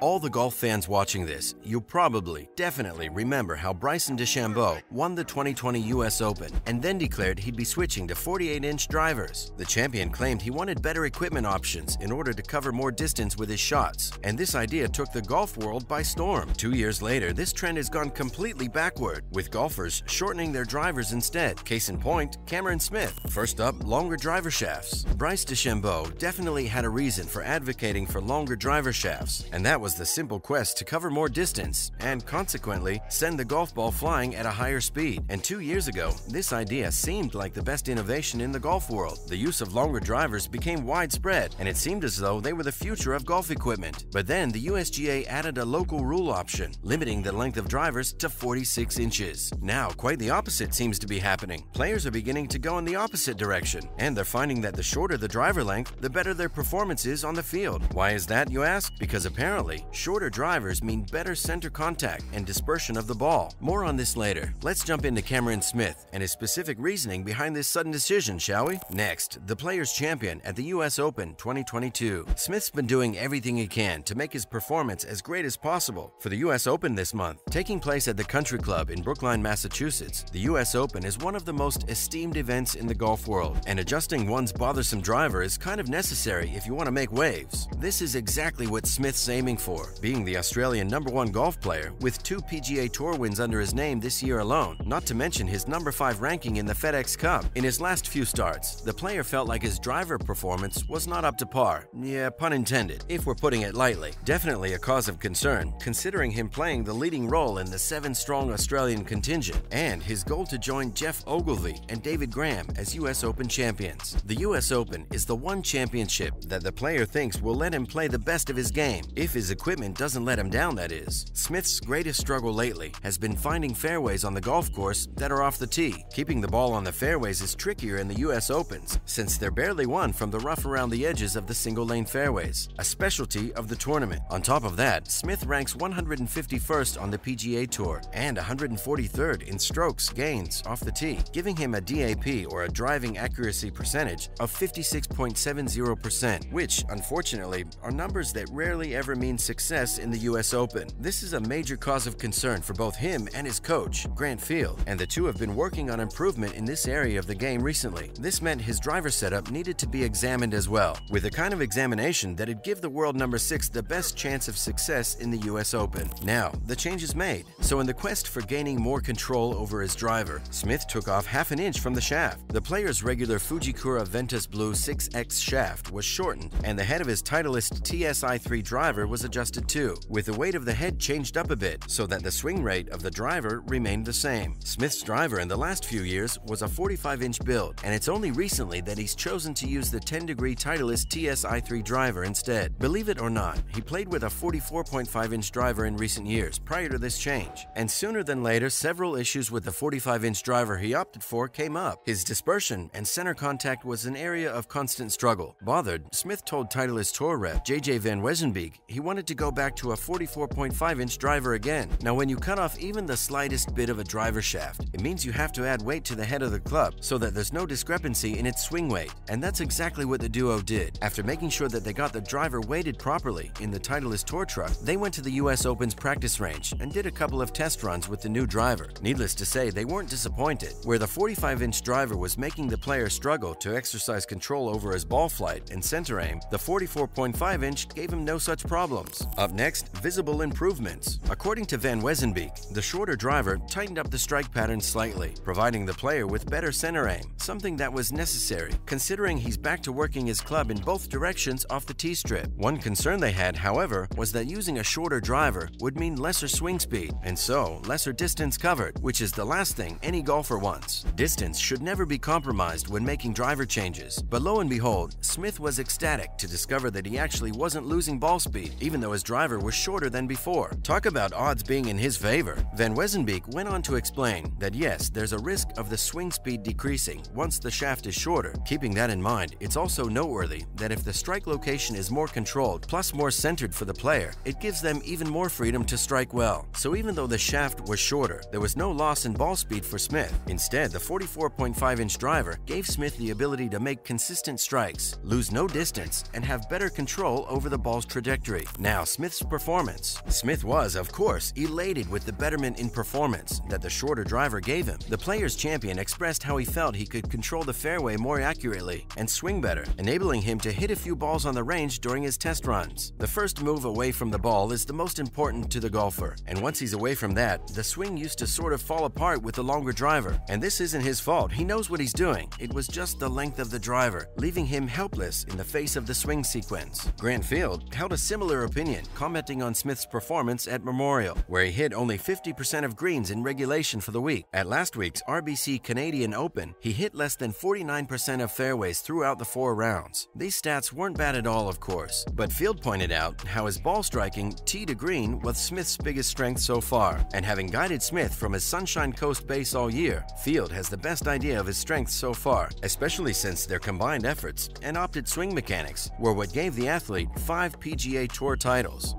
All the golf fans watching this, you'll probably, definitely remember how Bryson DeChambeau won the 2020 US Open and then declared he'd be switching to 48-inch drivers. The champion claimed he wanted better equipment options in order to cover more distance with his shots, and this idea took the golf world by storm. Two years later, this trend has gone completely backward, with golfers shortening their drivers instead. Case in point, Cameron Smith. First up, longer driver shafts. Bryce DeChambeau definitely had a reason for advocating for longer driver shafts, and that was the simple quest to cover more distance and consequently send the golf ball flying at a higher speed. And two years ago, this idea seemed like the best innovation in the golf world. The use of longer drivers became widespread, and it seemed as though they were the future of golf equipment. But then the USGA added a local rule option, limiting the length of drivers to 46 inches. Now, quite the opposite seems to be happening. Players are beginning to go in the opposite direction, and they're finding that the shorter the driver length, the better their performance is on the field. Why is that, you ask? Because apparently, shorter drivers mean better center contact and dispersion of the ball. More on this later. Let's jump into Cameron Smith and his specific reasoning behind this sudden decision, shall we? Next, the Players' Champion at the US Open 2022. Smith's been doing everything he can to make his performance as great as possible. For the US Open this month, taking place at the Country Club in Brookline, Massachusetts, the US Open is one of the most esteemed events in the golf world, and adjusting one's bothersome driver is kind of necessary if you want to make waves. This is exactly what Smith's aiming for, being the Australian number one golf player with two PGA Tour wins under his name this year alone, not to mention his number 5 ranking in the FedEx Cup. In his last few starts, the player felt like his driver performance was not up to par. Yeah, pun intended, if we're putting it lightly. Definitely a cause of concern, considering him playing the leading role in the seven-strong Australian contingent and his goal to join Geoff Ogilvy and David Graham as US Open champions. The US Open is the one championship that the player thinks will let him play the best of his game, if his equipment doesn't let him down, that is. Smith's greatest struggle lately has been finding fairways on the golf course that are off the tee. Keeping the ball on the fairways is trickier in the US Opens, since they're barely won from the rough around the edges of the single lane fairways, a specialty of the tournament. On top of that, Smith ranks 151st on the PGA Tour and 143rd in strokes gains off the tee, giving him a DAP or a driving accuracy percentage of 56.70%, which, unfortunately, are numbers that rarely ever mean success in the US Open. This is a major cause of concern for both him and his coach, Grant Field, and the two have been working on improvement in this area of the game recently. This meant his driver setup needed to be examined as well, with a kind of examination that'd give the world number 6 the best chance of success in the US Open. Now, the change is made, so in the quest for gaining more control over his driver, Smith took off half an inch from the shaft. The player's regular Fujikura Ventus Blue 6X shaft was shortened, and the head of his Titleist TSI3 driver was adjusted too, with the weight of the head changed up a bit so that the swing rate of the driver remained the same. Smith's driver in the last few years was a 45-inch build, and it's only recently that he's chosen to use the 10-degree Titleist TSI3 driver instead. Believe it or not, he played with a 44.5-inch driver in recent years prior to this change, and sooner than later, several issues with the 45-inch driver he opted for came up. His dispersion and center contact was an area of constant struggle. Bothered, Smith told Titleist Tour rep JJ Van Wezenbeek he wanted to go back to a 44.5-inch driver again. Now, when you cut off even the slightest bit of a driver shaft, it means you have to add weight to the head of the club so that there's no discrepancy in its swing weight, and that's exactly what the duo did. After making sure that they got the driver weighted properly in the Titleist Tour truck, they went to the US Open's practice range and did a couple of test runs with the new driver. Needless to say, they weren't disappointed. Where the 45-inch driver was making the player struggle to exercise control over his ball flight and center aim, the 44.5-inch gave him no such problems. Up next, visible improvements. According to Van Wezenbeek, the shorter driver tightened up the strike pattern slightly, providing the player with better center aim, something that was necessary, considering he's back to working his club in both directions off the tee strip. One concern they had, however, was that using a shorter driver would mean lesser swing speed, and so lesser distance covered, which is the last thing any golfer wants. Distance should never be compromised when making driver changes, but lo and behold, Smith was ecstatic to discover that he actually wasn't losing ball speed, even though his driver was shorter than before. Talk about odds being in his favor. Van Wezenbeek went on to explain that yes, there's a risk of the swing speed decreasing once the shaft is shorter. Keeping that in mind, it's also noteworthy that if the strike location is more controlled plus more centered for the player, it gives them even more freedom to strike well. So even though the shaft was shorter, there was no loss in ball speed for Smith. Instead, the 44.5-inch driver gave Smith the ability to make consistent strikes, lose no distance, and have better control over the ball's trajectory. Now, Now, Smith's performance. Smith was, of course, elated with the betterment in performance that the shorter driver gave him. The player's champion expressed how he felt he could control the fairway more accurately and swing better, enabling him to hit a few balls on the range during his test runs. The first move away from the ball is the most important to the golfer, and once he's away from that, the swing used to sort of fall apart with the longer driver. And this isn't his fault, he knows what he's doing. It was just the length of the driver, leaving him helpless in the face of the swing sequence. Grant Field held a similar opinion, commenting on Smith's performance at Memorial, where he hit only 50% of greens in regulation for the week. At last week's RBC Canadian Open, he hit less than 49% of fairways throughout the four rounds. These stats weren't bad at all, of course, but Field pointed out how his ball striking, tee to green, was Smith's biggest strength so far, and having guided Smith from his Sunshine Coast base all year, Field has the best idea of his strengths so far, especially since their combined efforts and opted swing mechanics were what gave the athlete five PGA Tour titles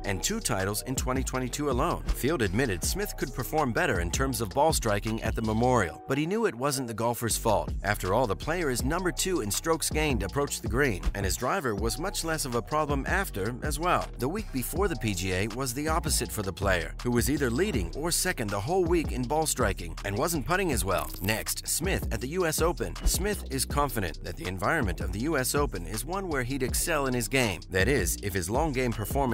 and two titles in 2022 alone. Field admitted Smith could perform better in terms of ball striking at the Memorial, but he knew it wasn't the golfer's fault. After all, the player is number two in strokes gained approach the green, and his driver was much less of a problem after as well. The week before the PGA was the opposite for the player, who was either leading or second the whole week in ball striking and wasn't putting as well. Next, Smith at the US Open. Smith is confident that the environment of the US Open is one where he'd excel in his game. That is, if his long game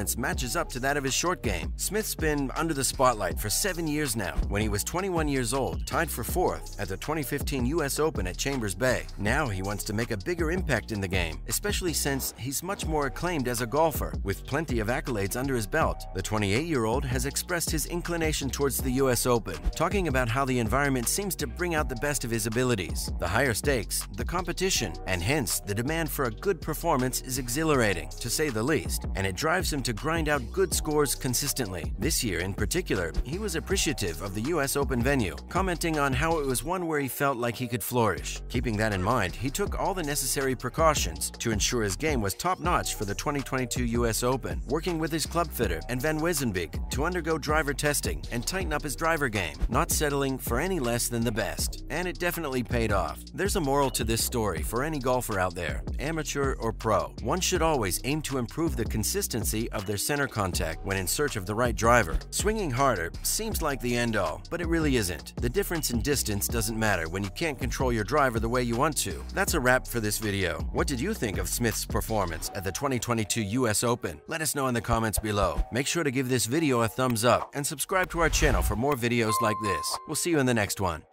performance matches up to that of his short game. Smith's been under the spotlight for seven years now. When he was 21 years old, tied for fourth at the 2015 US Open at Chambers Bay. Now he wants to make a bigger impact in the game, especially since he's much more acclaimed as a golfer, with plenty of accolades under his belt. The 28-year-old has expressed his inclination towards the US Open, talking about how the environment seems to bring out the best of his abilities. The higher stakes, the competition, and hence the demand for a good performance is exhilarating, to say the least, and it drives him to grind out good scores consistently. This year in particular, he was appreciative of the US Open venue, commenting on how it was one where he felt like he could flourish. Keeping that in mind, he took all the necessary precautions to ensure his game was top-notch for the 2022 US Open, working with his club fitter and Van Wezenbeek to undergo driver testing and tighten up his driver game, not settling for any less than the best. And it definitely paid off. There's a moral to this story for any golfer out there, amateur or pro. One should always aim to improve the consistency of their center contact when in search of the right driver. Swinging harder seems like the end-all, but it really isn't. The difference in distance doesn't matter when you can't control your driver the way you want to. That's a wrap for this video. What did you think of Smith's performance at the 2022 US Open? Let us know in the comments below. Make sure to give this video a thumbs up and subscribe to our channel for more videos like this. We'll see you in the next one.